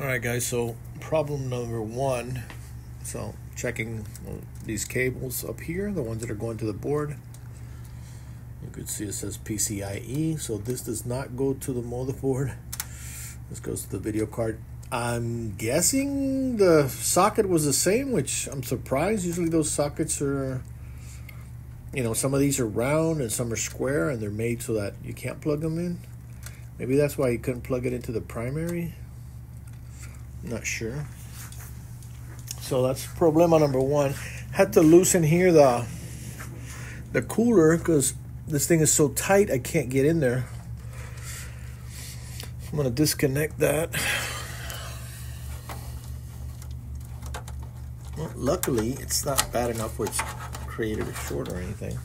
All right, guys. So problem number one. So checking these cables up here, the ones that are going to the board. You could see it says PCIe. So this does not go to the motherboard. This goes to the video card. I'm guessing the socket was the same, which I'm surprised. Usually those sockets are, you know, some of these are round and some are square, and they're made so that you can't plug them in. Maybe that's why you couldn't plug it into the primary. Not sure. So that's problema number one. Had to loosen here the the cooler because this thing is so tight I can't get in there. I'm gonna disconnect that. Well, luckily, it's not bad enough where it's created a short or anything.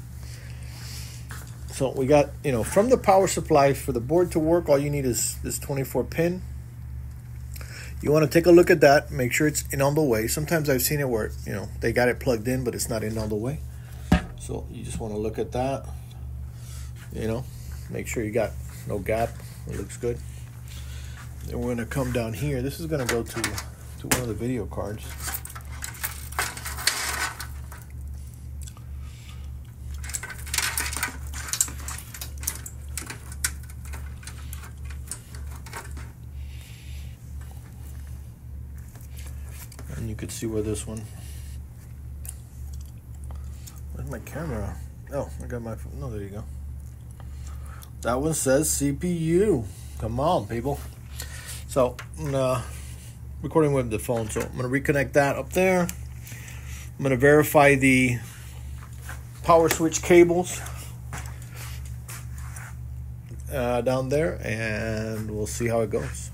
So we got, you know, from the power supply for the board to work, all you need is this 24 pin you want to take a look at that make sure it's in all the way. Sometimes i've seen it where you know they got it plugged in but it's not in all the way. So you just want to look at that you know make sure you got no gap it looks good. Then we're going to come down here. This is going to go to to one of the video cards and you could see where this one. Where's my camera? Oh I got my no there you go. That one says CPU come on people. So I'm uh, recording with the phone so I'm gonna reconnect that up there. I'm gonna verify the power switch cables uh, down there and we'll see how it goes